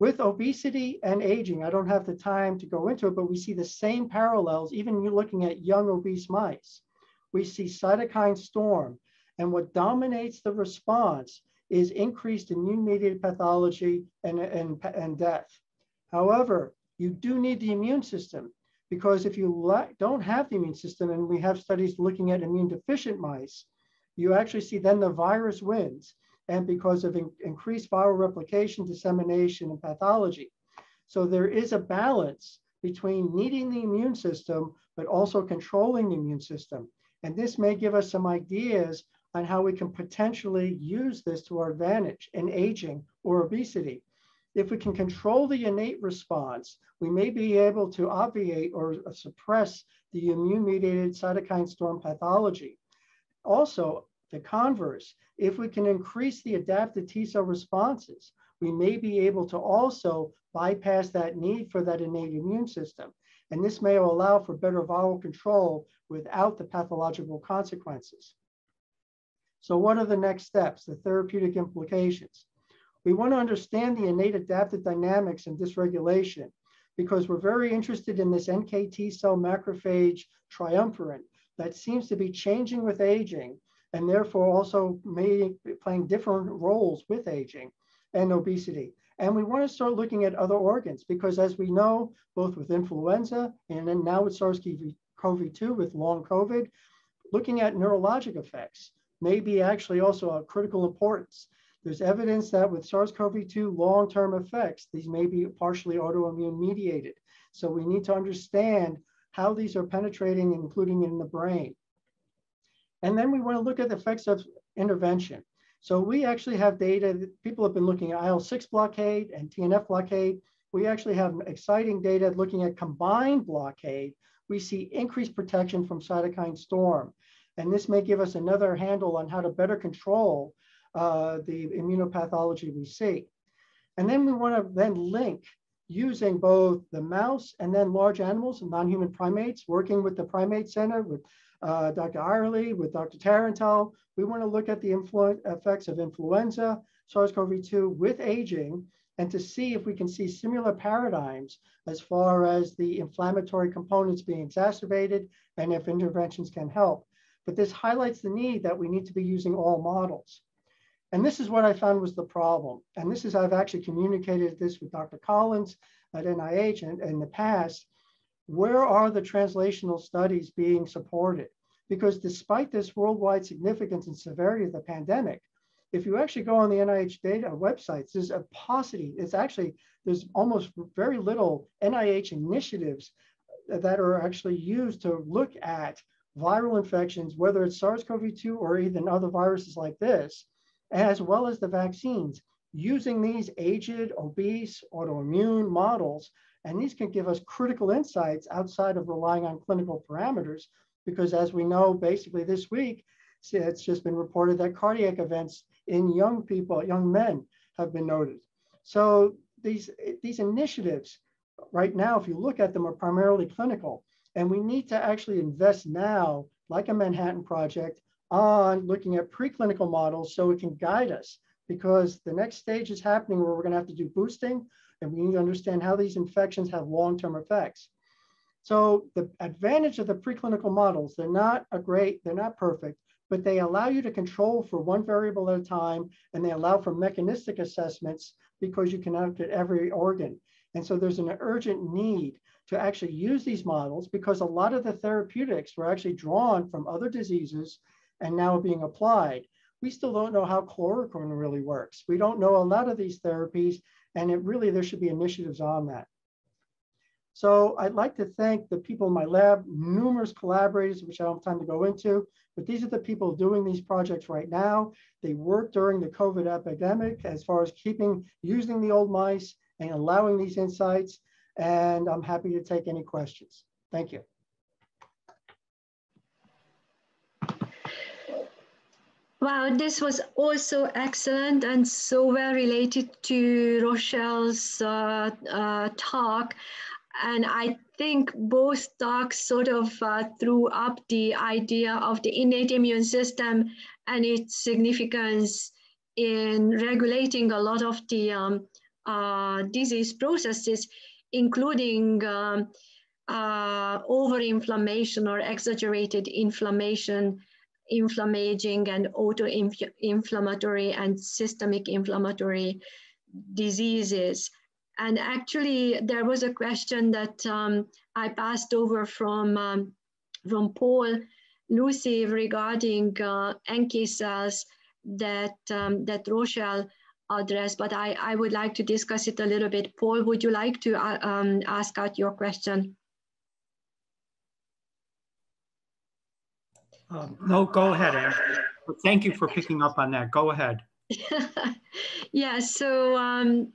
With obesity and aging, I don't have the time to go into it, but we see the same parallels, even you looking at young obese mice. We see cytokine storm, and what dominates the response is increased immune mediated pathology and, and, and death. However, you do need the immune system because if you don't have the immune system, and we have studies looking at immune deficient mice, you actually see then the virus wins and because of in increased viral replication, dissemination, and pathology. So there is a balance between needing the immune system, but also controlling the immune system. And this may give us some ideas on how we can potentially use this to our advantage in aging or obesity. If we can control the innate response, we may be able to obviate or suppress the immune-mediated cytokine storm pathology. Also, the converse, if we can increase the adaptive T cell responses, we may be able to also bypass that need for that innate immune system. And this may allow for better viral control without the pathological consequences. So what are the next steps, the therapeutic implications? We want to understand the innate adaptive dynamics and dysregulation because we're very interested in this NKT cell macrophage triumvirate that seems to be changing with aging and therefore also may playing different roles with aging and obesity. And we want to start looking at other organs because as we know, both with influenza and then now with SARS-CoV-2 with long COVID, looking at neurologic effects may be actually also of critical importance. There's evidence that with SARS-CoV-2 long-term effects, these may be partially autoimmune mediated. So we need to understand how these are penetrating, including in the brain. And then we want to look at the effects of intervention. So we actually have data that people have been looking at IL-6 blockade and TNF blockade. We actually have exciting data looking at combined blockade. We see increased protection from cytokine storm. And this may give us another handle on how to better control uh, the immunopathology we see. And then we want to then link using both the mouse and then large animals and non-human primates, working with the Primate Center with uh, Dr. Irely, with Dr. Tarantel. We want to look at the effects of influenza, SARS-CoV-2 with aging, and to see if we can see similar paradigms as far as the inflammatory components being exacerbated and if interventions can help. But this highlights the need that we need to be using all models. And this is what I found was the problem. And this is, I've actually communicated this with Dr. Collins at NIH and in the past. Where are the translational studies being supported? Because despite this worldwide significance and severity of the pandemic, if you actually go on the NIH data websites, there's a paucity. It's actually, there's almost very little NIH initiatives that are actually used to look at viral infections, whether it's SARS-CoV-2 or even other viruses like this, as well as the vaccines, using these aged, obese, autoimmune models. And these can give us critical insights outside of relying on clinical parameters, because as we know, basically this week, it's just been reported that cardiac events in young people, young men, have been noted. So these, these initiatives right now, if you look at them, are primarily clinical. And we need to actually invest now, like a Manhattan Project, on looking at preclinical models so it can guide us because the next stage is happening where we're going to have to do boosting and we need to understand how these infections have long-term effects. So the advantage of the preclinical models, they're not a great, they're not perfect, but they allow you to control for one variable at a time and they allow for mechanistic assessments because you can look at every organ. And so there's an urgent need to actually use these models because a lot of the therapeutics were actually drawn from other diseases and now being applied. We still don't know how chloroquine really works. We don't know a lot of these therapies, and it really, there should be initiatives on that. So I'd like to thank the people in my lab, numerous collaborators, which I don't have time to go into, but these are the people doing these projects right now. They worked during the COVID epidemic as far as keeping, using the old mice and allowing these insights. And I'm happy to take any questions. Thank you. Wow, this was also excellent and so well related to Rochelle's uh, uh, talk. And I think both talks sort of uh, threw up the idea of the innate immune system and its significance in regulating a lot of the um, uh, disease processes, including um, uh, over-inflammation or exaggerated inflammation inflammaging and auto-inflammatory and systemic inflammatory diseases. And actually, there was a question that um, I passed over from, um, from Paul Lucy regarding uh, NK cells that, um, that Rochelle addressed, but I, I would like to discuss it a little bit. Paul, would you like to uh, um, ask out your question? Um, no, go ahead. Thank you for picking up on that. Go ahead. [laughs] yeah, so um,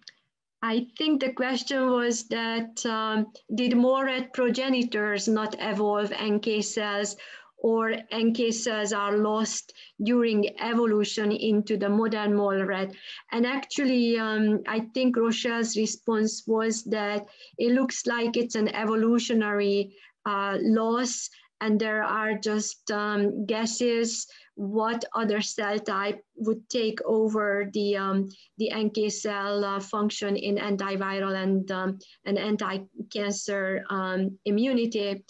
I think the question was that um, did red progenitors not evolve NK cells or NK cells are lost during evolution into the modern mole rat? And actually, um, I think Rochelle's response was that it looks like it's an evolutionary uh, loss and there are just um, guesses what other cell type would take over the um, the NK cell uh, function in antiviral and um, and anti-cancer um, immunity.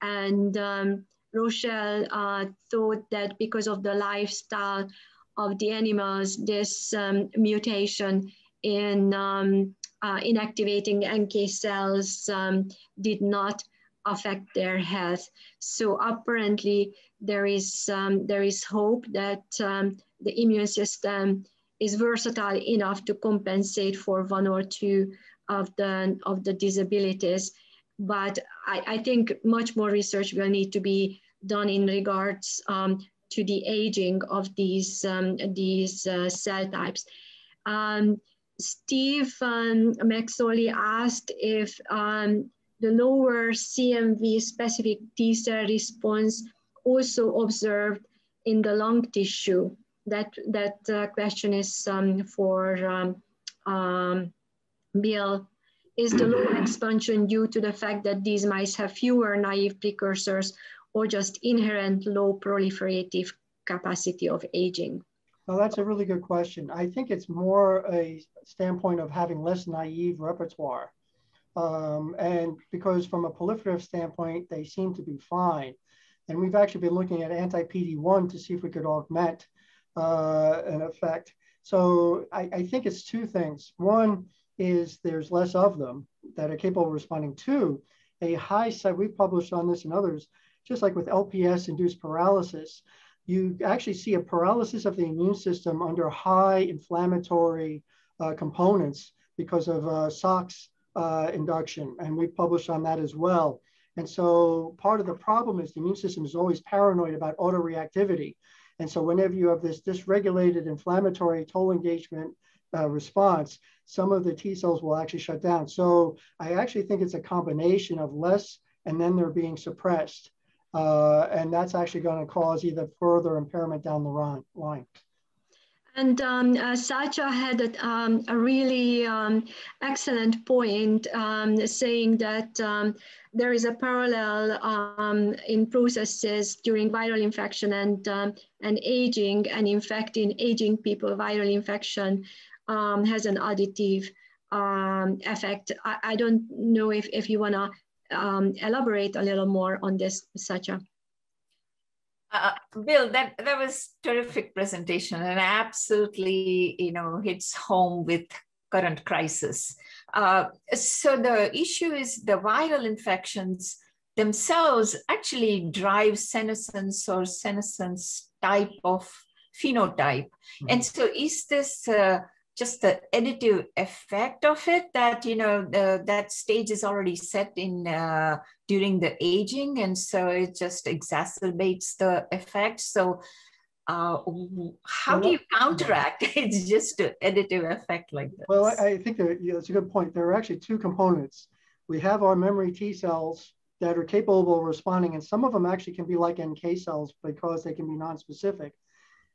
And um, Rochelle uh, thought that because of the lifestyle of the animals, this um, mutation in uh, inactivating NK cells did not affect their health. So apparently there is, um, there is hope that um, the immune system is versatile enough to compensate for one or two of the, of the disabilities. But I, I think much more research will need to be done in regards um, to the aging of these, um, these uh, cell types. Um, Steve um, Maxoli asked if um, the lower CMV specific T cell response also observed in the lung tissue. That, that uh, question is um, for um, Bill. Is the low expansion due to the fact that these mice have fewer naive precursors or just inherent low proliferative capacity of aging? Well, that's a really good question. I think it's more a standpoint of having less naive repertoire. Um, and because from a proliferative standpoint, they seem to be fine. And we've actually been looking at anti-PD-1 to see if we could augment uh, an effect. So I, I, think it's two things. One is there's less of them that are capable of responding to a high site. We've published on this and others, just like with LPS-induced paralysis, you actually see a paralysis of the immune system under high inflammatory uh, components because of uh, SOX uh, induction, and we published on that as well. And so part of the problem is the immune system is always paranoid about autoreactivity. And so whenever you have this dysregulated inflammatory toll engagement uh, response, some of the T cells will actually shut down. So I actually think it's a combination of less and then they're being suppressed. Uh, and that's actually going to cause either further impairment down the line. And um, uh, Satya had a, um, a really um, excellent point um, saying that um, there is a parallel um, in processes during viral infection and, and aging. And in fact, in aging people, viral infection has an additive effect. I, I, don't know if, if you want to elaborate a little more on this, Sacha. Uh, Bill, that that was terrific presentation and absolutely, you know, hits home with current crisis. Uh, so the issue is the viral infections themselves actually drive senescence or senescence type of phenotype. Mm-hmm. And so is this uh, just the additive effect of it that you know the, that stage is already set in uh, during the aging and so it just exacerbates the effect. So uh, how do you counteract [laughs] it's just an additive effect like this. Well i, I think that yeah, that's a good point. There are actually two components. We have our memory t cells that are capable of responding and some of them actually can be like nk cells because they can be non-specific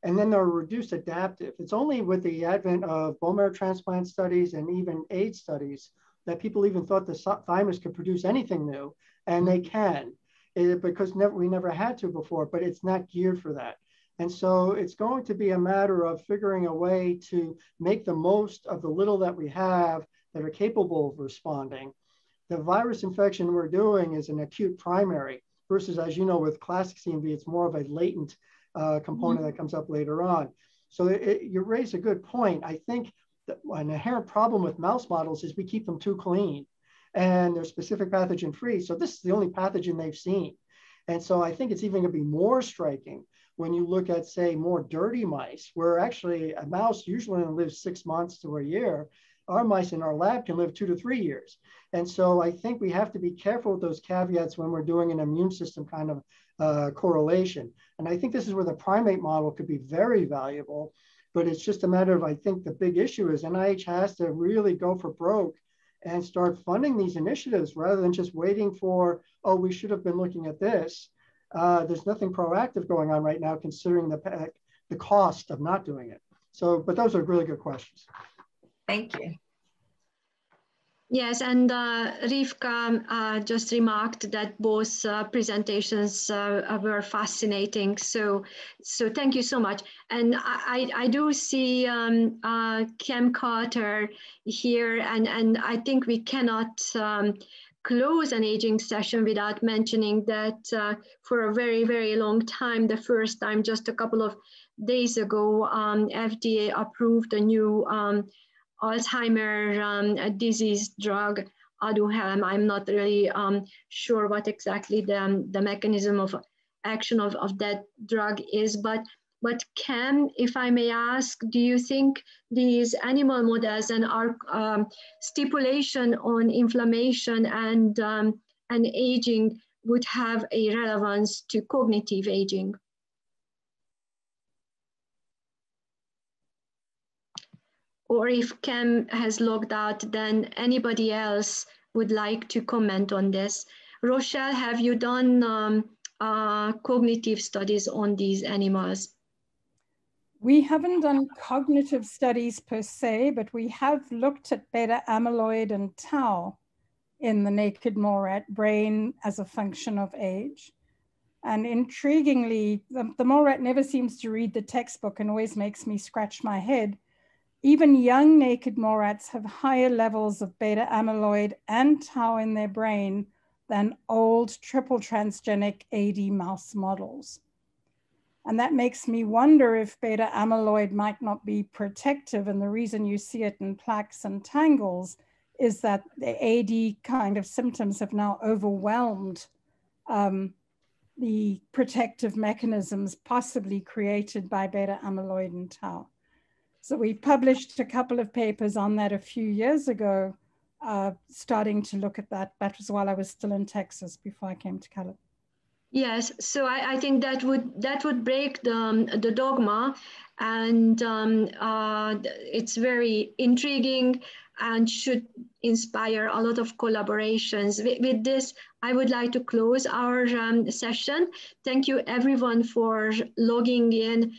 and then they're reduced adaptive. It's only with the advent of bone marrow transplant studies and even AIDS studies that people even thought the thymus could produce anything new, and they mm-hmm. can, it, because never, we never had to before, but it's not geared for that. And so it's going to be a matter of figuring a way to make the most of the little that we have that are capable of responding. The virus infection we're doing is an acute primary versus, as you know, with classic CMV, it's more of a latent uh, component mm-hmm. that comes up later on. So it, it, you raise a good point. I think that an inherent problem with mouse models is we keep them too clean and they're specific pathogen free. So this is the only pathogen they've seen. And so I think it's even gonna be more striking when you look at say more dirty mice where actually a mouse usually only lives six months to a year. Our mice in our lab can live two to three years. And so I think we have to be careful with those caveats when we're doing an immune system kind of uh, correlation. And I think this is where the primate model could be very valuable, but it's just a matter of, I think the big issue is NIH has to really go for broke and start funding these initiatives rather than just waiting for, oh, we should have been looking at this. Uh, there's nothing proactive going on right now considering the, the cost of not doing it. So, but those are really good questions. Thank you. Yes, and uh, Rivka uh, just remarked that both uh, presentations uh, were fascinating. So, so thank you so much. And I, I do see um, uh, Carter here, and, and I think we cannot um, close an aging session without mentioning that uh, for a very, very long time, the first time just a couple of days ago, um, FDA approved a new um, Alzheimer um, disease drug, Aduhelm. I'm not really um, sure what exactly the, the mechanism of action of, of that drug is, but but can, if I may ask, do you think these animal models and our um, stipulation on inflammation and, um, and aging would have a relevance to cognitive aging? Or if Cam has logged out, then anybody else would like to comment on this. Rochelle, have you done um, uh, cognitive studies on these animals? We haven't done cognitive studies per se, but we have looked at beta amyloid and tau in the naked mole rat brain as a function of age. And intriguingly, the, the mole rat never seems to read the textbook and always makes me scratch my head even young naked mole rats have higher levels of beta amyloid and tau in their brain than old triple transgenic AD mouse models. And that makes me wonder if beta amyloid might not be protective. And the reason you see it in plaques and tangles is that the AD kind of symptoms have now overwhelmed um, the protective mechanisms possibly created by beta amyloid and tau. So we published a couple of papers on that a few years ago, uh, starting to look at that. That was while I was still in Texas before I came to California. Yes, so I, I, think that would that would break the, um, the dogma, and um, uh, it's very intriguing and should inspire a lot of collaborations. With, with this, I would like to close our um, session. Thank you everyone for logging in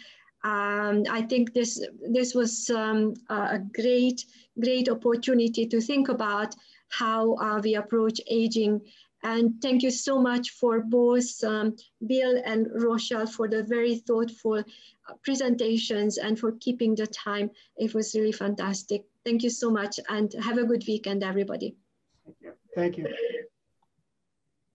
Um, I think this, this was um, a great, great opportunity to think about how uh, we approach aging. And thank you so much for both um, Bill and Rochelle for the very thoughtful uh, presentations and for keeping the time. It was really fantastic. Thank you so much and have a good weekend, everybody. Thank you. Thank you.